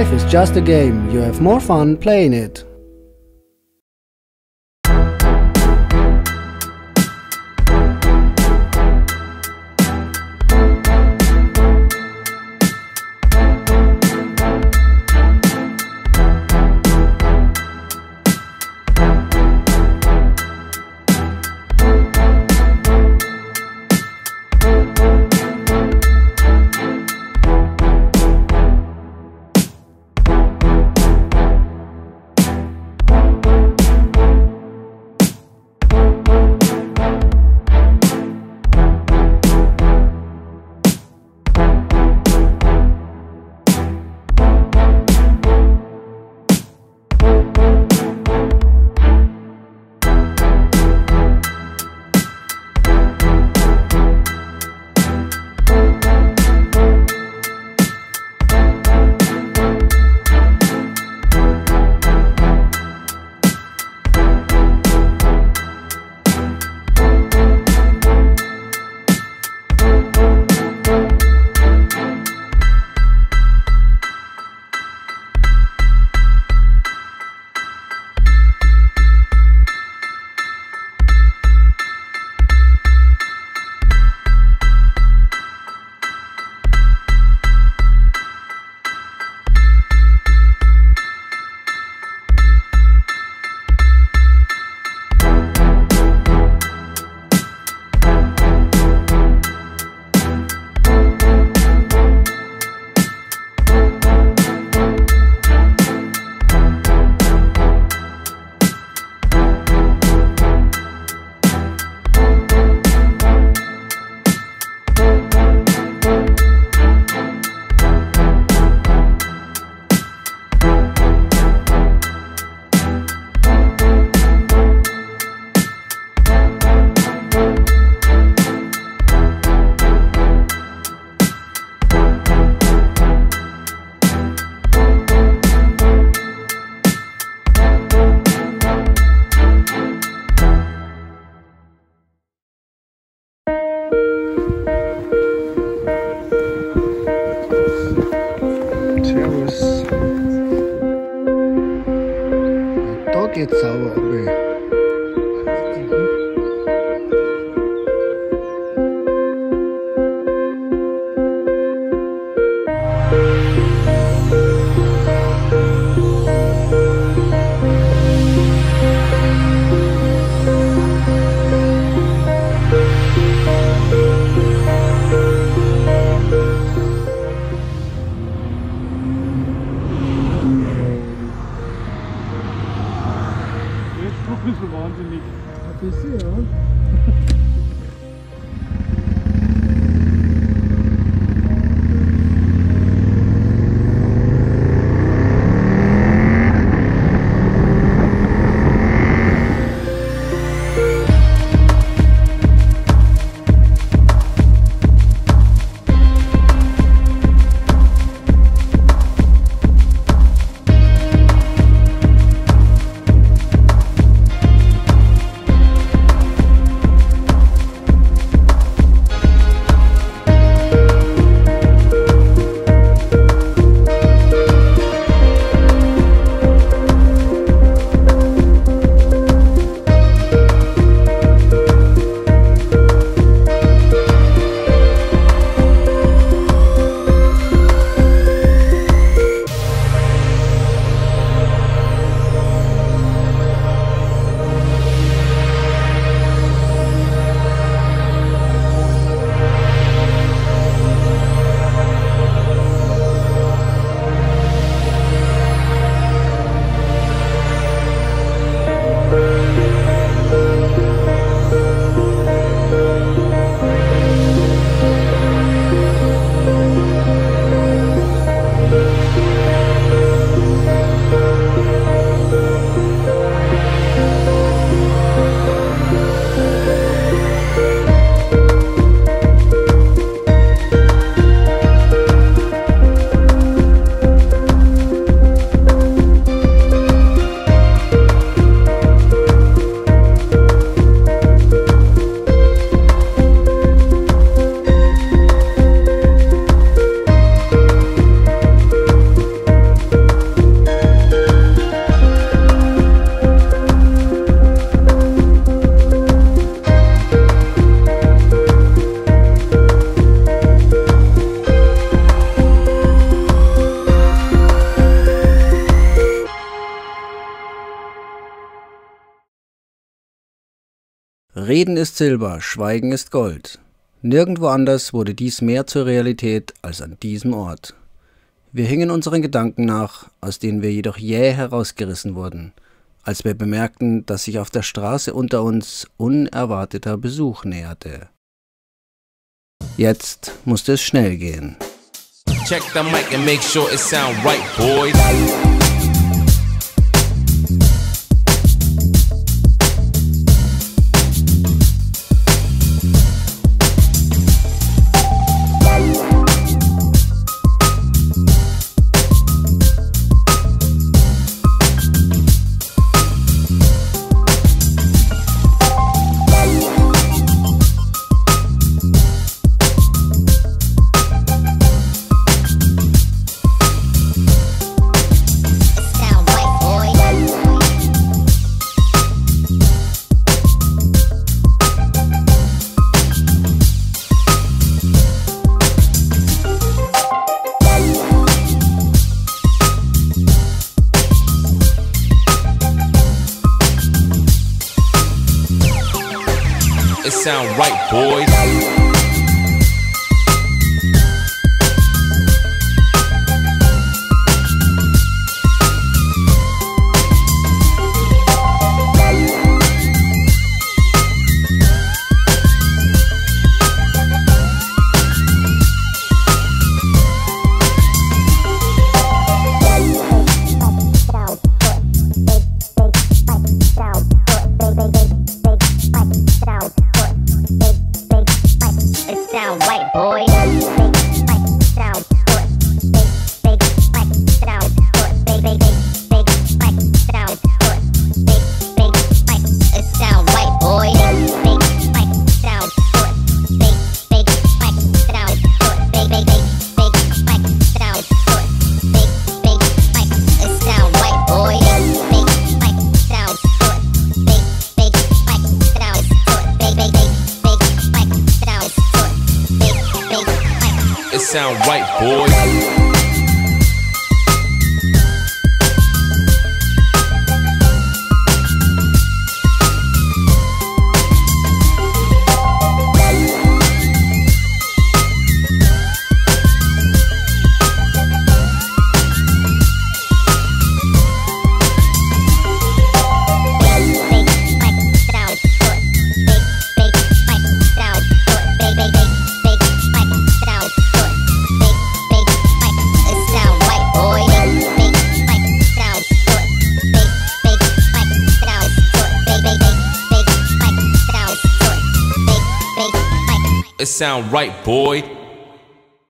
Life is just a game. You have more fun playing it. it's our way. This year. Reden ist Silber, Schweigen ist Gold. Nirgendwo anders wurde dies mehr zur Realität als an diesem Ort. Wir hingen unseren Gedanken nach, aus denen wir jedoch jäh herausgerissen wurden, als wir bemerkten, dass sich auf der Straße unter uns unerwarteter Besuch näherte. Jetzt musste es schnell gehen. Check the mic and make sure it sound right, boys. Sound right, boys. Sound right, boys. Sound right, boy.